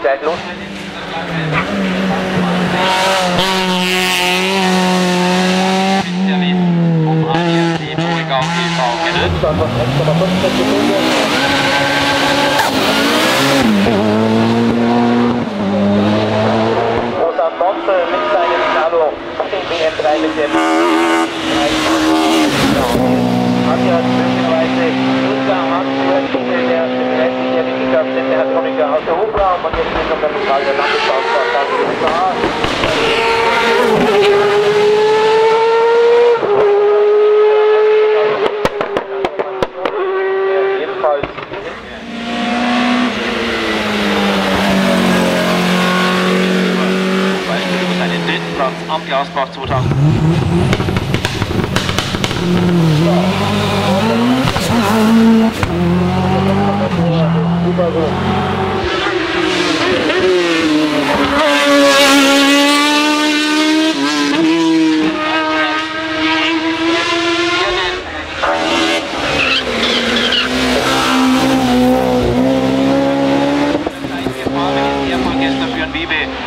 gleich los. Um ADAC Moregau e.V. noch der Landesbauspark USA. Ebenfalls seinen dritten Platz am Glasbach 2000. Erfolg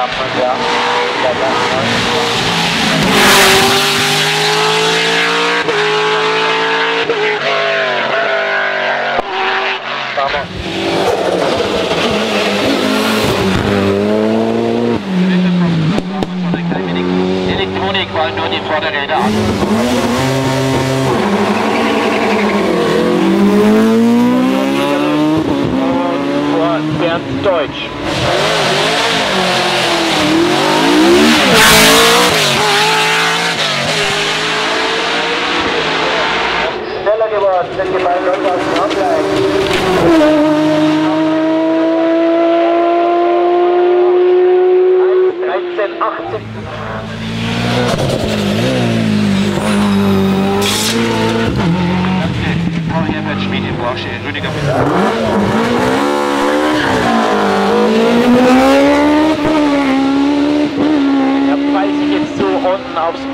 Vamos. Ein wenig Elektronik, weil nur die Vorderräder an.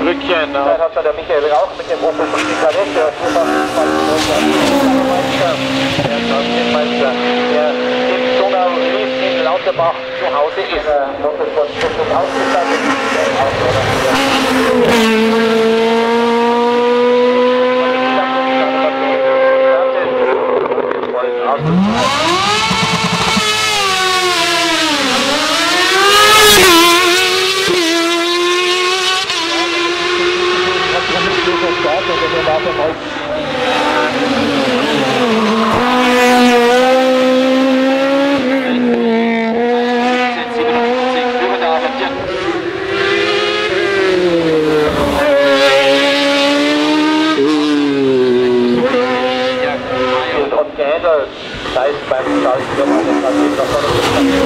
Brückchen. Dann hat der Michael Rauch mit dem Opel Kadett, der Meister, der im Donau Rief in Lauterbach zu Hause ist. Motorsport ist ausgestattet. Bürgerdamen, Gehandelt. Das heißt, beim Schaltschirm alles passiert nach vorne.